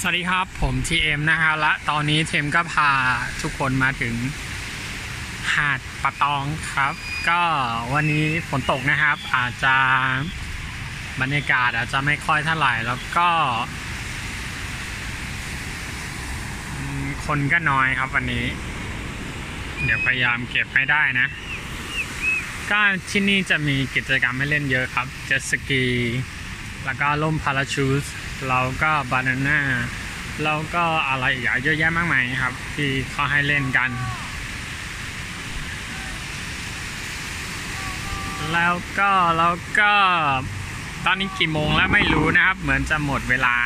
สวัสดีครับผม TM นะฮะและตอนนี้เทมก็พาทุกคนมาถึงหาดปะตองครับ ก็วันนี้ฝนตกนะครับ อาจจะบรรยากาศอาจจะไม่ค่อยเท่าไหร่แล้วก็คนก็น้อยครับวันนี้ เดี๋ยวพยายามเก็บให้ได้นะ ก็ที่นี่จะมีกิจกรรมให้เล่นเยอะครับ เจ็ตสกี แล้วก็ล่มพาราชูส แล้วก็บานาน่าแล้วก็อะไรอีกเยอะแยะมากมายครับ ที่เขาให้เล่นกัน แล้วก็แล้วก็ตอนนี้กี่โมงแล้วไม่รู้นะครับ เหมือนจะหมดเวลา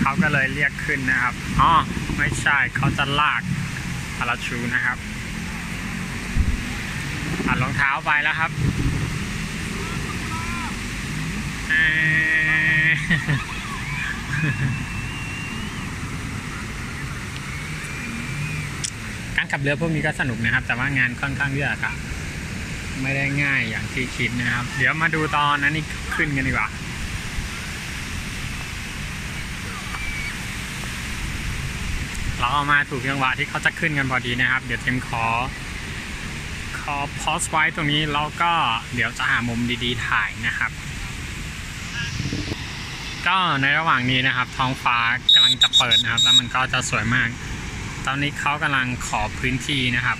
เขาก็เลยเรียกขึ้นนะครับอ๋อไม่ใช่เขาจะลากพาราชูนะครับอะรองเท้าไปแล้วครับเอ การขับเรือพวกนี้ก็สนุกนะครับ แต่ว่างานค่อนข้างยากอะไม่ได้ง่ายอย่างที่คิดนะครับ เดี๋ยวมาดูตอนนั้นนี่ขึ้นกันดีกว่าเราเอามาถูกจังหวะที่เขาจะขึ้นกันพอดีนะครับ เดี๋ยวเทมขอ ขอพอสไว้ตรงนี้แล้วก็เดี๋ยวจะหามุมดีๆถ่ายนะครับ ก็ในระหว่างนี้นะครับ ท้องฟ้ากำลังจะเปิดนะครับ แล้วมันก็จะสวยมาก ตอนนี้เขากำลังขอพื้นที่นะครับ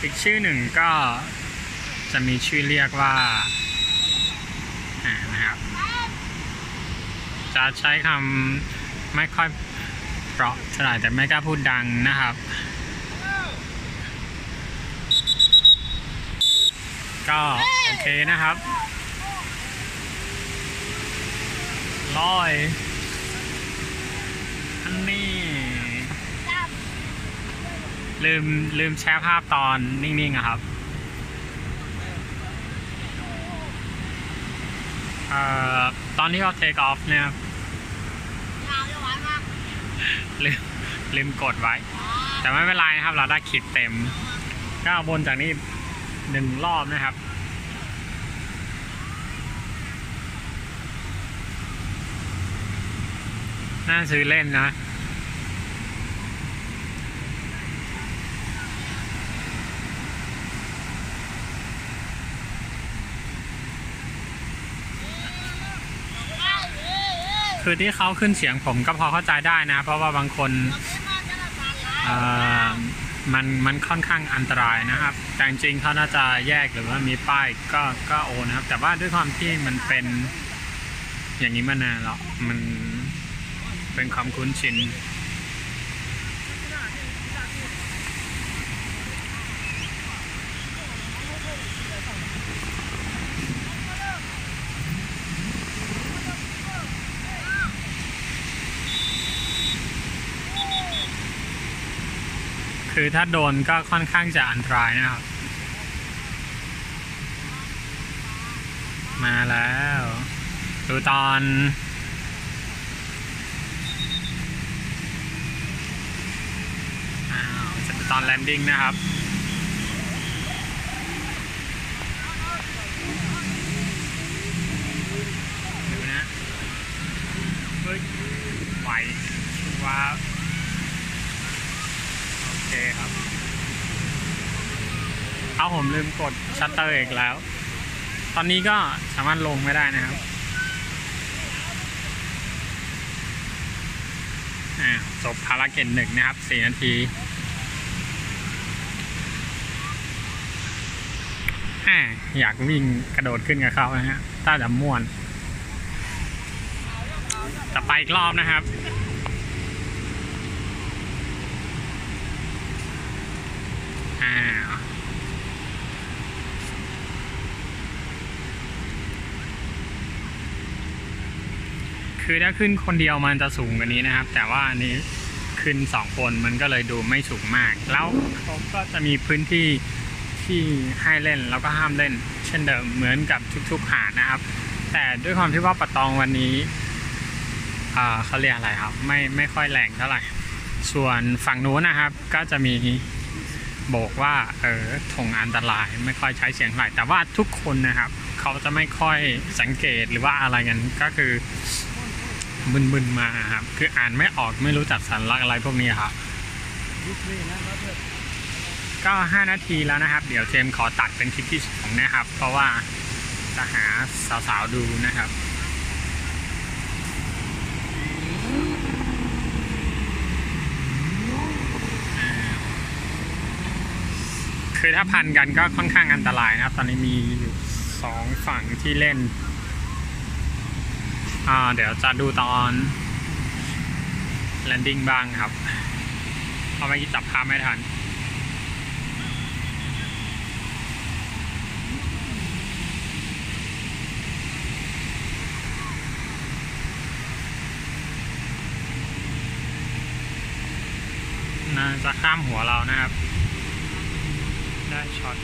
อีกชื่อหนึ่งก็จะมีชื่อเรียกว่าอ่านะครับ จะใช้คำไม่ค่อยเพราะเท่าไหร่แต่ไม่กล้าพูดดังนะครับก็โอเคนะครับ ลอยอันนี้ลืมลืมแชร์ภาพตอนนิ่งๆอะครับเอ่อตอนที่เขาเทคออฟเนี่ยลืมลืมกดไว้ แต่ไม่เป็นไรนะครับ เราได้คลิปเต็ม ก็บนจากนี้หนึ่งรอบนะครับ น่าซื้อเล่นนะคือที่เขาขึ้นเสียงผมก็พอเข้าใจได้นะ เพราะว่าบางคนมันมันค่อนข้างอันตรายนะครับ แต่จริงเขาน่าจะแยกหรือว่ามีป้ายก็ก็โอนะครับ แต่ว่าด้วยความที่มันเป็นอย่างนี้มานานแล้วมัน เป็นความคุ้นชินคือถ้าโดนก็ค่อนข้างจะอันตรายนะครับ มาแล้ว ดูตอน อ้าวจะเป็น ตอนแลนดิ้งนะครับดูนะเฮ้ยไหวว้าวโอเคครับ เอาผมลืมกดชัตเตอร์อีกแล้ว ตอนนี้ก็สามารถลงไม่ได้นะครับอ่าจบภารกิจหนึ่งนะครับสี่นาที อยากวิ่งกระโดดขึ้นกับเขานะฮะ ถ้าจะม่วน จะไปอีกรอบนะครับคือถ้าขึ้นคนเดียวมันจะสูงกว่านี้นะครับ แต่ว่าอันนี้ขึ้นสองคนมันก็เลยดูไม่สูงมาก แล้วก็จะมีพื้นที่ ที่ให้เล่นแล้วก็ห้ามเล่น เช่นเดิมเหมือนกับทุกๆหาดนะครับ แต่ด้วยความที่ว่าปะตองวันนี้เขาเรียกอะไรครับ ไม่ไม่ค่อยแรงเท่าไหร่ ส่วนฝั่งนู้นนะครับ ก็จะมีบอกว่าเออถงอันตรายไม่ค่อยใช้เสียงไหร่แต่ว่าทุกคนนะครับ เขาจะไม่ค่อยสังเกตหรือว่าอะไรกันก็คือมึนๆมาครับ คืออ่านไม่ออกไม่รู้จักสัญลักษณ์อะไรพวกนี้ครับ ก็ 5 นาทีแล้วนะครับ เดี๋ยวเจมขอตัดเป็นคลิปที่สองนะครับ เพราะว่าจะหาสาวๆดูนะครับคือถ้าพันกันก็ค่อนข้างอันตรายนะครับ ตอนนี้มีอยู่สองฝั่งที่เล่นอ่าเดี๋ยวจะดูตอน landing บ้างครับเพราะเมื่อกี้จับภาพไม่ทัน น่าจะข้ามหัวเรานะครับ ได้ช็อต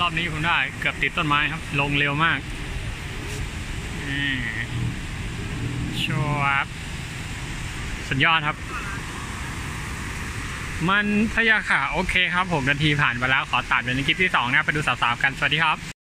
รอบนี้ผมได้เกือบติดต้นไม้ครับ ลงเร็วมากชัวร์สุดยอดครับ มันพยาค่ะ โอเคครับผมนาทีผ่านไปแล้ว ขอตัดเป็นคลิปที่ 2 นะ ไปดูสาวๆกัน สวัสดีครับ